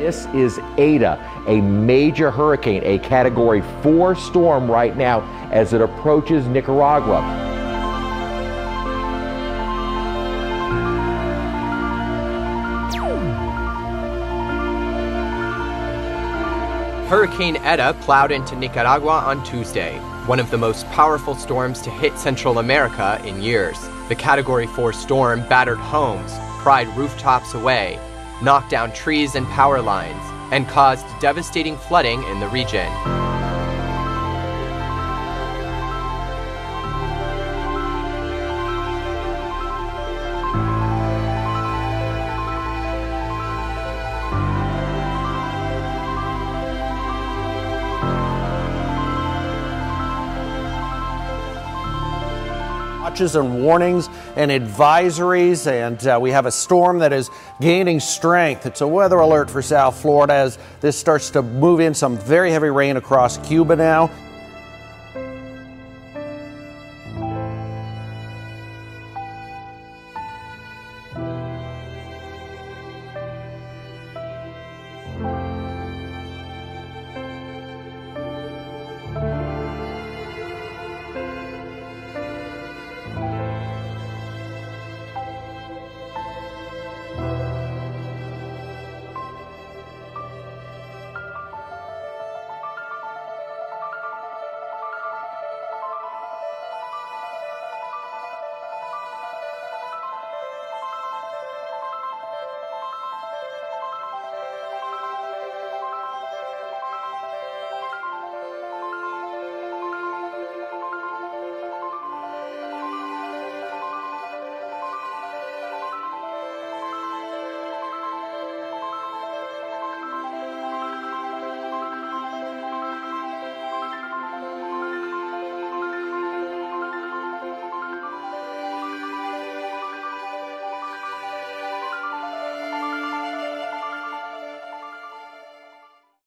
This is Eta, a major hurricane, a category four storm right now as it approaches Nicaragua. Hurricane Eta plowed into Nicaragua on Tuesday, one of the most powerful storms to hit Central America in years. The Category 4 storm battered homes, pried rooftops away, knocked down trees and power lines, and caused devastating flooding in the region. Watches and warnings and advisories, and uh, we have a storm that is gaining strength. It's a weather alert for South Florida as this starts to move in some very heavy rain across Cuba now.